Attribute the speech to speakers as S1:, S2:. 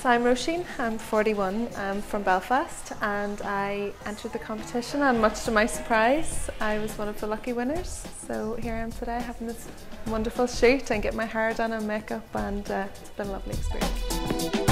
S1: So I'm Roisin, I'm 41, I'm from Belfast and I entered the competition and much to my surprise I was one of the lucky winners. So here I am today having this wonderful shoot and get my hair done and makeup and uh, it's been a lovely experience.